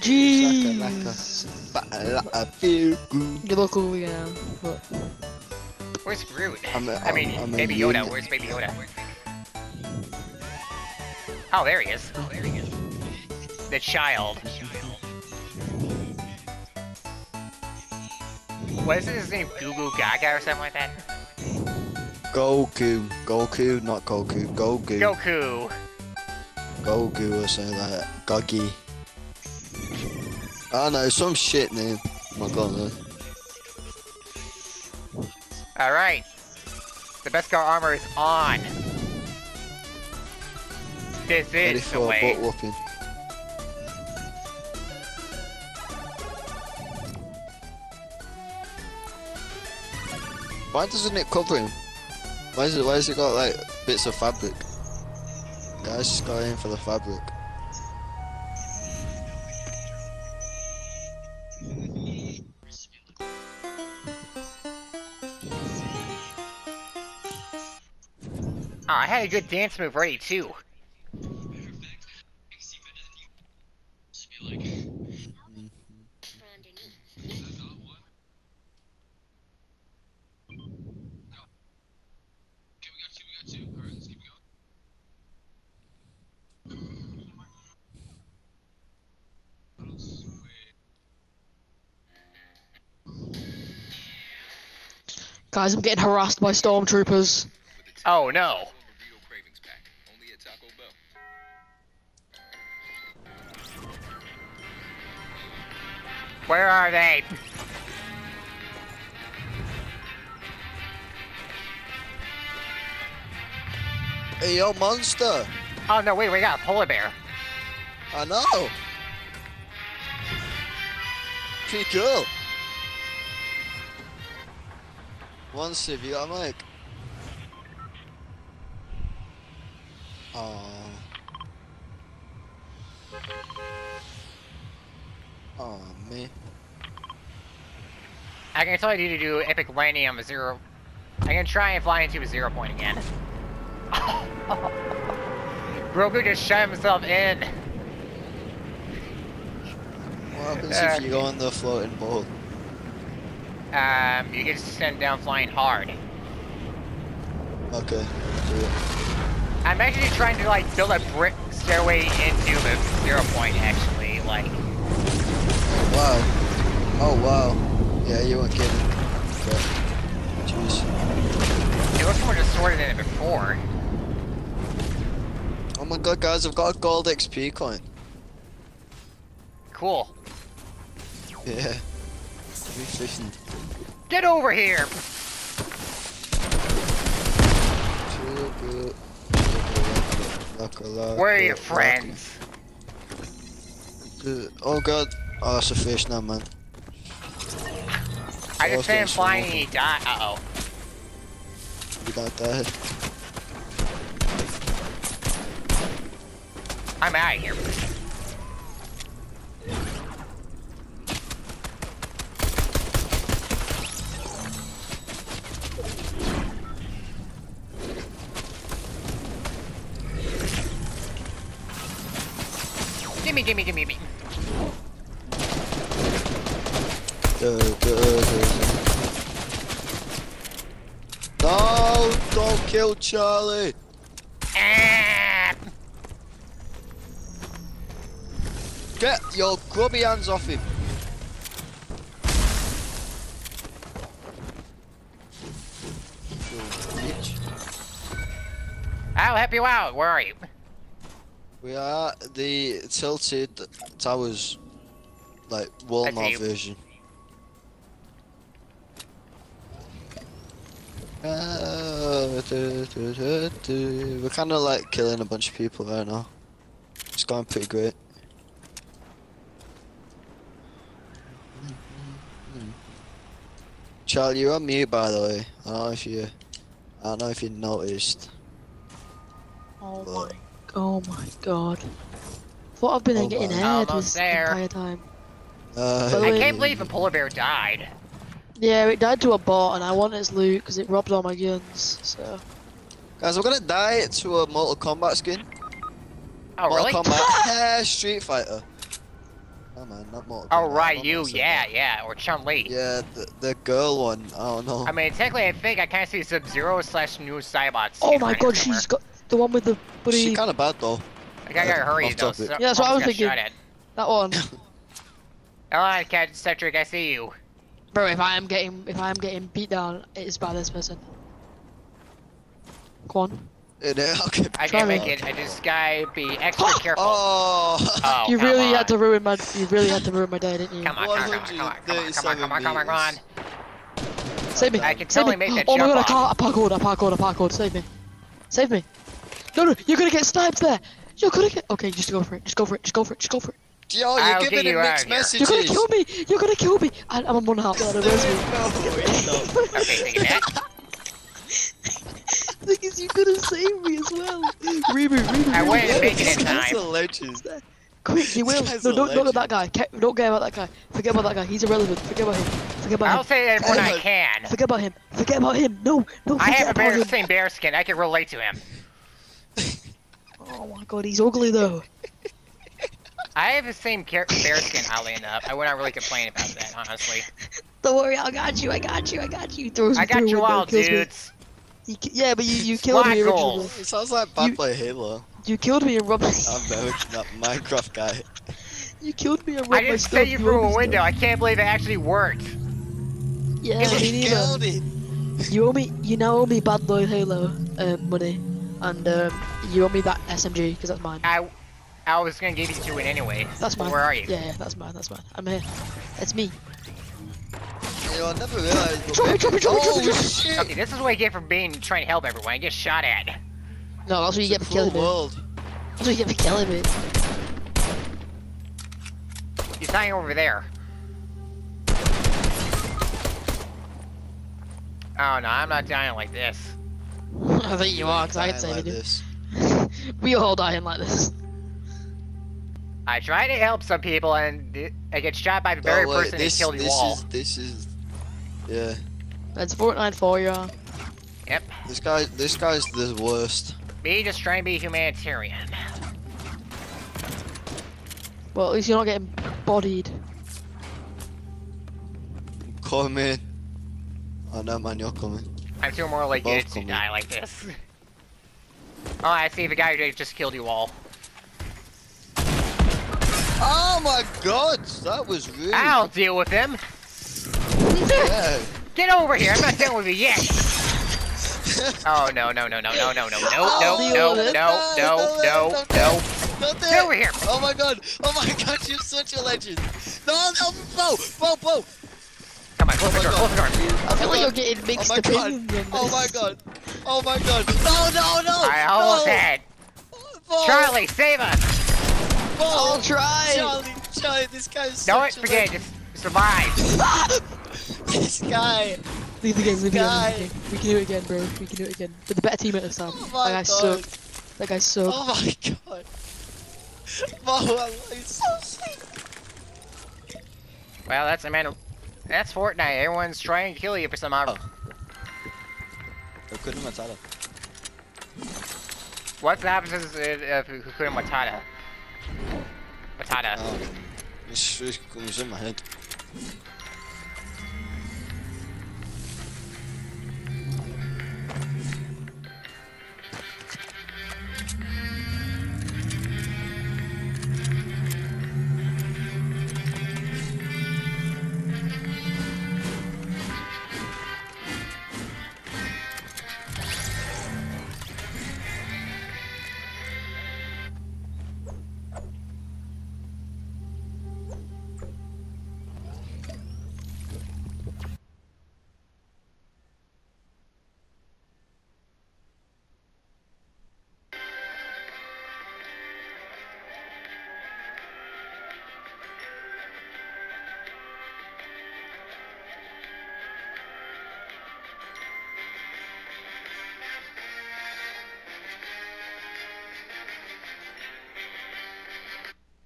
Jeez. I feel good. You look cool again. But Where's Groot? I'm a- I mean, I'm- I'm a Baby Yoda. Where's Baby Yoda? Oh, there he is. Oh, there he is. The child. What is his name? Goo Goo Gaga or something like that? Goku. Goku, not Goku. Goku. Goku. Goku or something like that. Goggy. I know, some shit name. Oh I'm not gonna. Alright. The Beskar armor is on. This is the way. butt whooping. Why doesn't it cover him? Why is it? Why has it got like bits of fabric? Guys, just got in for the fabric. Oh, I had a good dance move ready too. guys, I'm getting harassed by stormtroopers. Oh no. Where are they? Hey, yo, monster! Oh no, wait, we got a polar bear. I know. Pretty cool. Once if you got a mic. Oh. Oh man. I can tell you to do epic landing on a zero. I can try and fly into a zero point again. Grogu just shut himself in. What happens if you go on the floating boat? Um, you get sent down flying hard. Okay. I'm actually trying to like build a brick stairway into the zero point. Actually, like wow. Oh wow. Yeah, you weren't kidding. Okay. Jeez. it looks more distorted than it before. Oh my god, guys, I've got a gold XP coin. Cool. Yeah. We fishing. Get over here. Where are your friends? Uh, oh god. Oh, that's a fish now, man. I Oh, just sent him thanks, flying and he died. Uh oh. You got that. I'm out of here. Charlie. Ah! Get your grubby hands off him. I'll help you out. Where are you? We are the tilted towers, like Walmart version. Uh. We're kind of like killing a bunch of people right now. It's going pretty great. Charlie, you're on mute by the way. I don't know if you, I don't know if you noticed. Oh Well- my, oh my god. Thought I've been Oh getting my. ahead Almost this entire time. Uh, I can't believe a polar bear died. Yeah, it died to a bot, and I want its loot because it robbed all my guns. So Guys, we're gonna die to a Mortal Kombat skin. Oh, really? Mortal Kombat, yeah, Street Fighter. Um, man, not Mortal Oh right, you, yeah, that. yeah, or Chun Li. Yeah, the, the girl one. I don't know. I mean, technically, I think I kind of see Sub Zero slash New Cybots. Oh my god, she's got the one with the She's kind of bad though. I gotta hurry though. So, Yeah, that's what I was thinking. That one. All right, Cat Cedric, I see you. Bro, if I am getting if I am getting beat down, it is by this person. Go on. Okay, I can't make it. I just gotta be extra careful. Oh, oh you really on. had to ruin my you really had to ruin my day, didn't you? Come on, come on, come on, come on, come on, come on, come on, come on. Save me! I can totally make that Oh my god, I can't. I parkoured, I parkoured, I parkoured. Save me! Save me! No, no, you're gonna get sniped there. You're gonna get. Okay, just go for it. Just go for it. Just go for it. Just go for it. Yo, you're I'll giving get him you mixed out messages. You're gonna kill me. You're gonna kill me. I, I'm on one heart. No, no, where's me? No, Okay, taking that. Thing is, you could have saved me as well. Reboot, reboot. I reboot. wouldn't make it This in guy's time. a legend. Quick, you will. No, don't, don't that guy. Ke- Don't get about that guy. Forget about that guy. He's irrelevant. Forget about him. Forget about I'll him. say that when I Hey, can. Forget about him. Forget about him. No, no. I have a about bear, him. same bear skin. I can relate to him. Oh my god, he's ugly though. I have the same bear skin, oddly enough. I wouldn't really complain about that, honestly. Don't worry, I got you. I got you. I got you. Throws I got you window, all, dudes. You yeah, but you, you killed me originally. goals. It sounds like Bad You- Boy Halo. You killed me and robbed me. I'm very that Minecraft guy. You killed me and robbed I my just set you through a window. stuff. I can't believe it actually worked. Yeah, It me. Killed it. You owe me. You now owe me bad boy Halo uh, money, and um, you owe me that SMG because that's mine. I, I was gonna give you to it anyway. That's mine. Where are you? Yeah, yeah, that's mine. That's mine. I'm here. It's me. Yo, I never realized. Drop it, drop it, drop it, drop it, Oh drop it. Okay, this is what I get for being trying to help everyone. I get shot at. No, that's what you get It's for killing cool me. That's what you get for killing me. He's dying over there. Oh no, I'm not dying like this. I think you are, because I can Dying save like you. this. we all dying like this. I try to help some people and th- I get shot by the very Oh, wait, person this, that killed you this all. Is, this is, yeah. That's Fortnite for you. Yep. This guy, this guy's the worst. Me just trying to be humanitarian. Well, at least you're not getting bodied. Come in. Oh no, man, you're coming. I'm too more like Both it to coming. die like this. Oh, I see the guy who just killed you all. Oh my god, that was rude. I'll deal with him. Yeah. Get over here. I'm not dealing with you yet. Oh no no no no no no no no no Oh, no deal with no it. no no no no. Not Get there. over here. Oh my god. Oh my god, you're such a legend. No, no, Bo, Bo, Bo. Come on, close the Oh my door. Close the door. I feel like God. you're getting oh mixed oh my god. opinions on Oh this. my god. Oh my god. No, no, no. I almost no. had. Bo, Charlie, save us. Bo. I'll try. Charlie, Charlie, this guy's Don't such a forget, just survive. This guy. Leave the game, leave the game, leave the game. We can do it again, bro. We can do it again. With the better team at this time. Oh that my guy god. sucked. That guy sucked. Oh my god. Bo, I love you so sweet. Well, that's a mean, that's Fortnite. Everyone's trying to kill you for some odd. Hakuna Matata. What's the opposite of Hakuna Matata? What's hot us? This is comes in my.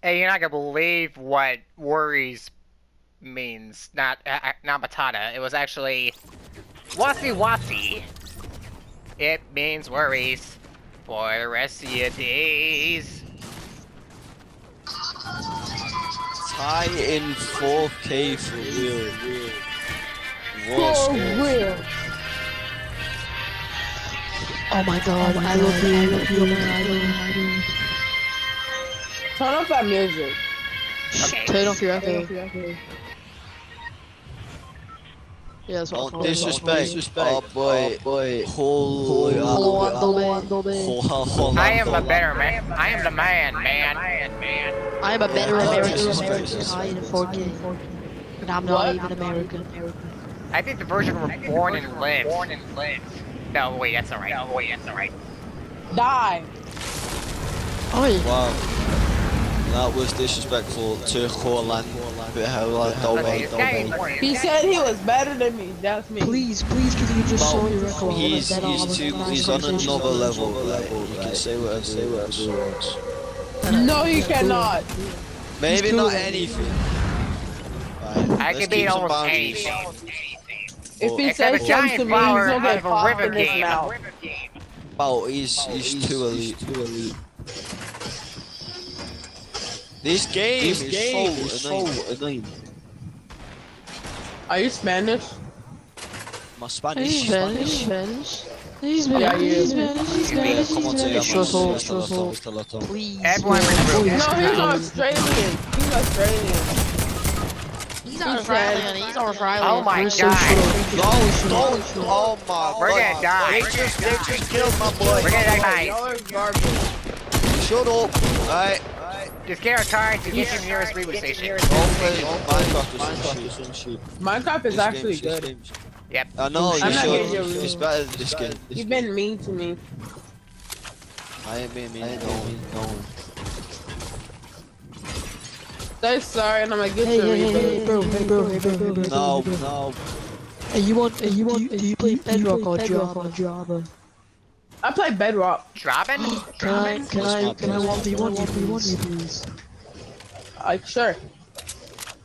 Hey, you're not gonna believe what worries means. Not uh, not Matata. It was actually Wasi Wasi. It means worries for the rest of your days. Tie in 4K for real. Raw For skills. real. Oh my god, I love you, I love you, I love you, I love you. Turn off that music. Okay. Turn off your echo. Yeah, that's what Don't I oh, thought. disrespect. Oh boy, oh, boy. Holy. Hello, Andale. Hold I am the better man. I am the man, man. man. I am a better Yeah, American. I am disrespect. 4K. And I'm not even American. I think the version were born and lived. Born and lived. No, wait, that's alright. No, wait, that's alright. Die. Oi. Wow. That was disrespectful to Holland. Okay, this guy ain't born. He said he was better than me. That's me. Please, please, could you just show your echo? He's on he's too he's on another level. Like, he can say whatever say whatever he wants. No, he cannot. Maybe not anything. Right, I let's can be keep some almost anything. If he Except says a something giant to me, he's gonna get of a popped river in his game. mouth. Oh, he's he's too elite. Too elite. This game This is game so is annoying. annoying. Are you Spanish? My He's Spanish. Spanish, Spanish. He's Yeah, Spanish, he he's is. Spanish, he's Yeah, Spanish, come on, he's say Spanish. I'm Shut up, Mr. shut Lotto, up. Mr. Lotto. Please. Everyone in the room. Please. No, he's Australian. He's Australian. He's Australian, he's Australian. Oh my We're so God. short. No, don't! Oh my We're gonna god. die. They just, they just killed my boy. We're gonna die. Y'all are garbage. Shut up. Alright. Just get our car to get to the nearest reboot station. Don't play Minecraft or some shit. Minecraft is This actually game's- this good. game's- Yep. I know, you I'm not should. getting your It's room. better than this game. You've been mean to me. I ain't being mean to no one. No one. Say sorry, and I'm gonna get Hey, your hey, hey, hey, reboot. bro, hey, bro, hey, bro, hey, bro. No, no. Hey, you want, hey, you want, do you play Bedrock or Java? Java? I play Bedrock. Dropping? Can I, can I, can I my 1v1 you, please? please? Like sure.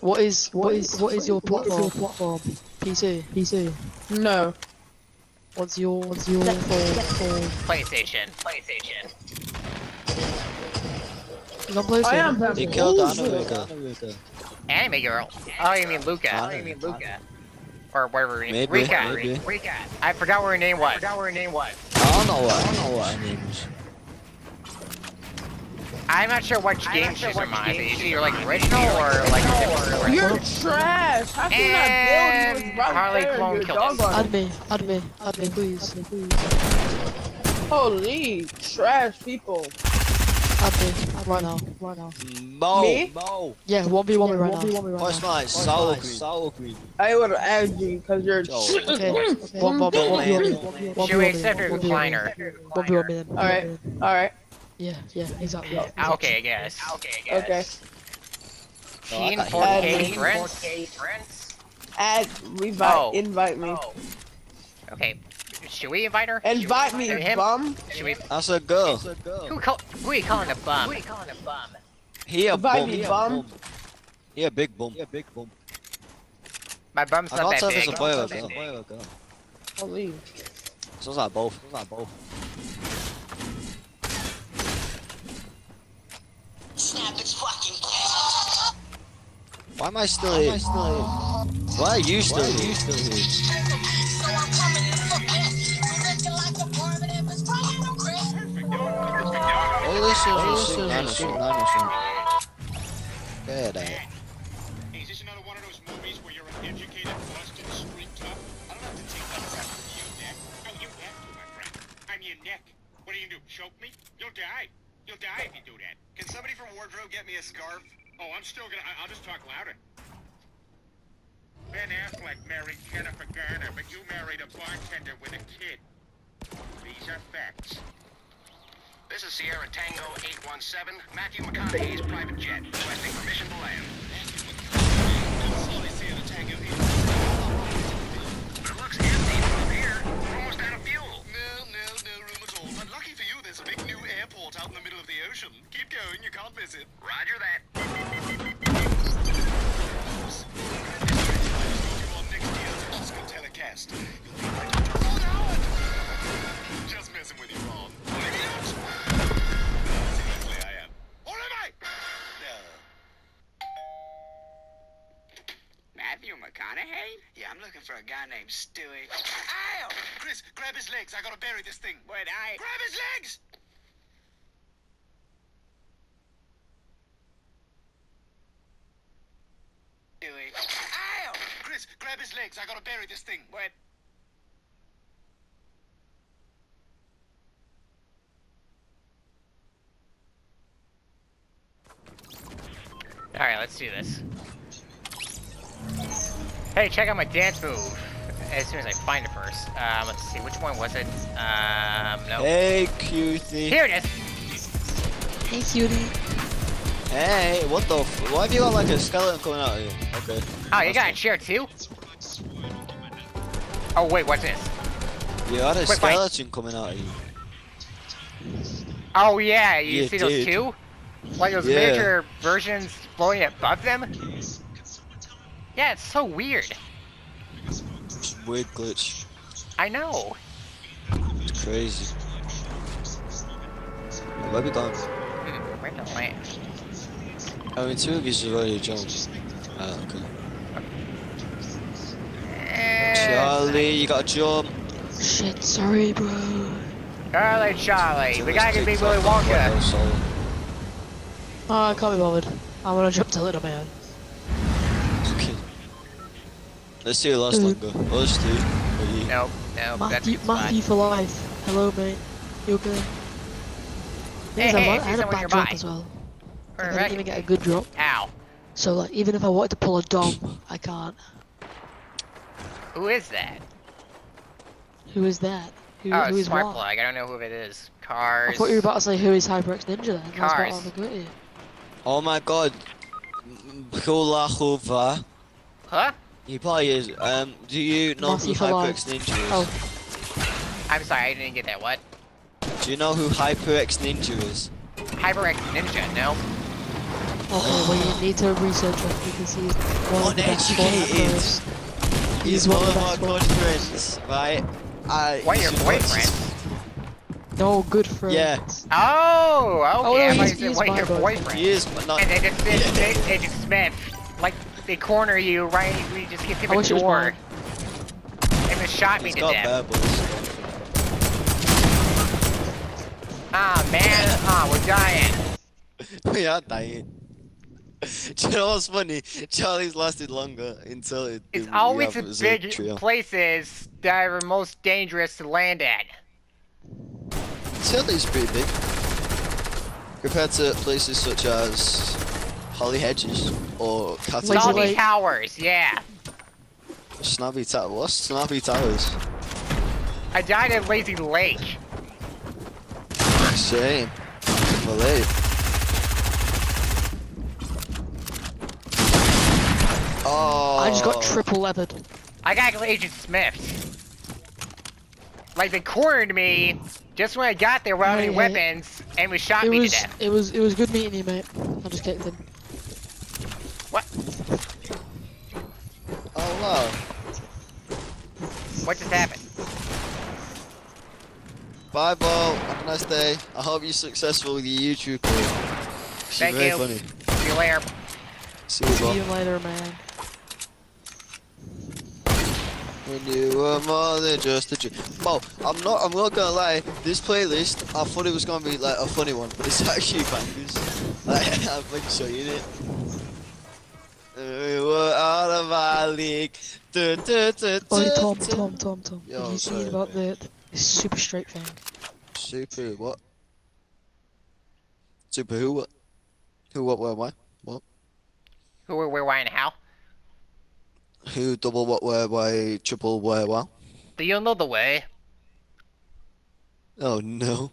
What is, what is, what is your platform? platform? PC, PC. No. What's your, what's your platform? PlayStation. PlayStation. Is on PlayStation? I am He Bedrock. killed Anna Anime girl. Oh, you mean Luca. Oh, you mean Luca. Or whatever her name Maybe, Rika. maybe. Rika. I forgot what her name was. I forgot what her name was. I don't know what. I don't know what her name. I'm not sure which game she's reminds me. Is she like original or like different? You're trash. How can that build you was right Harley there? Clone You're killed dog us. on it. Add me, add me, add me, please. Holy trash people. Add me, right now, right now. Mo. Me? Mo. Yeah, 1v1 me right now. What's mine? Sour cream. Sour cream. I would have added you because you're. Joe. Okay, one, one, one, one, man. one, one, Should we accept her recliner? One v one me then. Alright. All right. Yeah, yeah, exactly. Ah, Okay, I guess. Okay, I guess. Okay. Teen I got 4K him. friends? Add. Invite. Oh. Invite me. Okay. Should we invite her? Invite me, him? bum. Should we? That's a girl. Who, call, who are you calling a bum? Who are you calling a bum? He a Invite bum. me, bum. bum. He a big bum. He a big bum. My bum's I not can't that tell if it's big. a boy or a girl. Boy or a girl. Holy. Sounds like both. Sounds like both. Why am I still here? Why are you still here? You still here? Listen, is this another one of those movies where you're an educated Boston street cop? I don't have to take that crap from you, Nick. You have to, my friend. I'm your Nick. What do you do? Choke me? You'll die. You'll die if you do that. Can somebody from wardrobe get me a scarf? Oh, I'm still gonna. I'll just talk louder. Ben Affleck married Jennifer Garner, but you married a bartender with a kid. These are facts. This is Sierra Tango 817, Matthew McConaughey's private jet, requesting permission to land. Sierra Tango 817. It looks empty from here. We're almost out of fuel. No, no, no room at all. But lucky for you, there's a big new airport out in the middle of the ocean. Keep going, you can't miss it. Roger that. next year's Oscar. You'll be right up to Ron Howard. Just messing with you, Ron. Yeah, I'm looking for a guy named Stewie. Ow! Chris, grab his legs. I gotta bury this thing. Wait, I. Grab his legs! Stewie. Ow! Chris, grab his legs. I gotta bury this thing. Wait. Alright, let's do this. Hey, check out my dance move. As soon as I find it first. Um, let's see, which one was it? Um, no. Hey, cutie. Here it is! Hey, cutie. Hey, what the? F why have you got like a skeleton coming out of you? Okay. Oh, you That's got a chair too? Oh, wait, what's this? You had a Wait, wait. skeleton coming out of you. Oh, yeah, you You see those two? Like those Yeah. miniature versions floating above them? Yeah, it's so weird. It's a weird glitch. I know. It's crazy. Where we going? Hmm, where the land? I mean, two of you have already jumped. Ah, okay. Eh, Charlie, you gotta jump. Shit, sorry, bro. Charlie, Charlie, we gotta get Big TikTok Willy on Wonka. Windows, Oh, I can't be bothered. I'm gonna jump to Little Man. Let's see who lasts Mm. longer. Us two. Or you. Nope, nope, that's Matthew, a good spot. Matthew for life. Hello, mate. You okay? Hey, hey, I, I I had a someone bad drop nearby. as well. I Turn didn't even get a good drop. Ow. So like, even if I wanted to pull a dom, I can't. Who is that? Who is that? Who, Oh, who it's is Smart what? Plug. I don't know who it is. Cars. I thought you were about to say who is HyperX Ninja then. That's what Cars. I'm good at you. Oh my god. Hula Hova. Huh? He probably is. Um, do you know Matthew who. HyperX Ninja is? Oh, I'm sorry, I didn't get that. What? Do you know who HyperX Ninja is? HyperX Ninja, no? oh, well, you need to research him because he's one of the best Uneducated. photographers. He's, one one of of the my best good friends, right? I, What, your he's- boyfriend? No, good friends. Yeah. Oh, Oh, okay. no, I thought he's- you said he's what, my your boyfriend. boyfriend. He is, but not. And they just, they, they, they just Smith, like, they corner you, right? We just give him I a wish it door. And just shot me He's to got death. bad boys. Ah, man. Ah, we're dying. we are dying. You know what's funny? Charlie's lasted longer until it. It's it- always the it was a big trio. places that are most dangerous to land at. Tilly's pretty big. Compared to places such as Holly Hedges or Cattle Lazy Salty Towers, yeah. Snobby Towers. What's Snobby Towers? I died at Lazy Lake. Shame. Malay. Oh. I just got oh. triple leathered. I got Agent Smith. Like they cornered me just when I got there without Hey, any hey. weapons and was shot It me was, to death. it was, it was good meeting you, mate. I just kicked him. What? Oh. What just happened? Bye, Bo. Have a nice day. I hope you're successful with your YouTube career. She's Thank very you. funny. See you later. See you, See you later, man. When you were more than just a dream. Bo, I'm not. I'm not gonna lie. This playlist, I thought it was gonna be like a funny one, but it's actually bangers. Like, I'm like showing it. We were out of our league. Du, du, du, Oh, du, Tom, du. Tom, Tom, Tom. Yo, Have you seen sorry, about the, the super straight thing? Super what? Super who what? Who what where why? What? Who, where, where, why, and how? Who double what where why triple where why? Do you know the way? Oh no.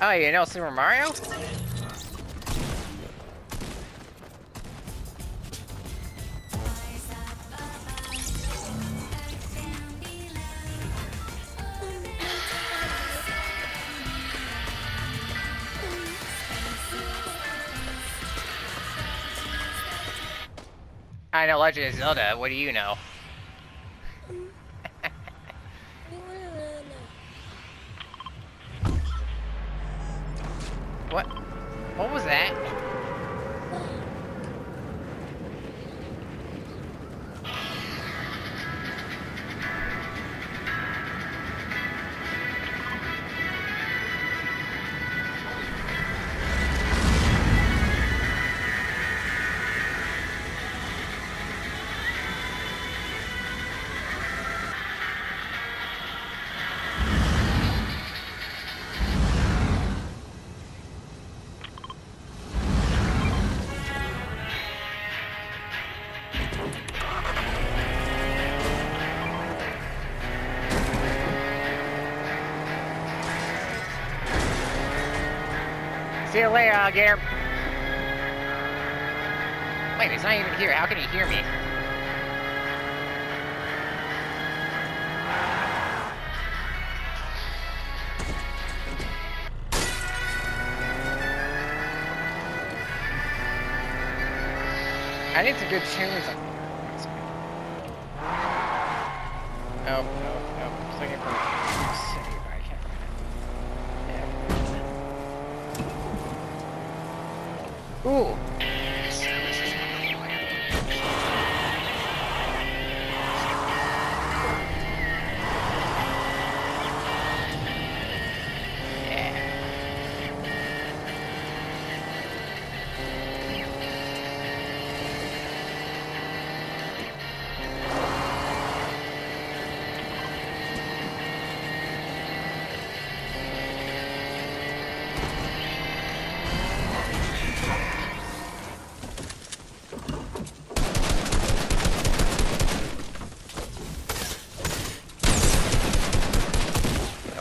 Oh, you know Super Mario? I know Legend of Zelda. What do you know? See you later, alligator. Wait, he's not even here. How can he hear me? I need some good tunes. Oh,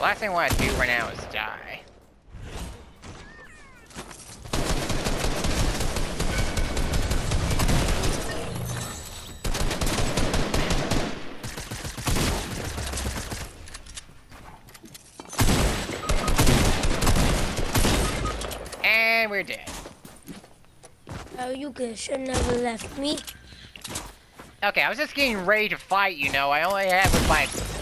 last thing I want to do right now is die. And we're dead. Oh, you guys should never left me. Okay, I was just getting ready to fight, you know. I only had with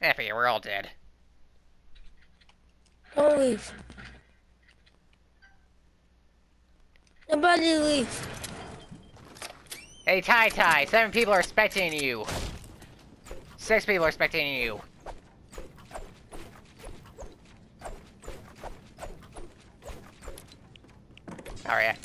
my Eh, we're all dead. Don't leave. Nobody leave. Hey, Tai Tai, seven people are spectating you. Six people are spectating you. Alright.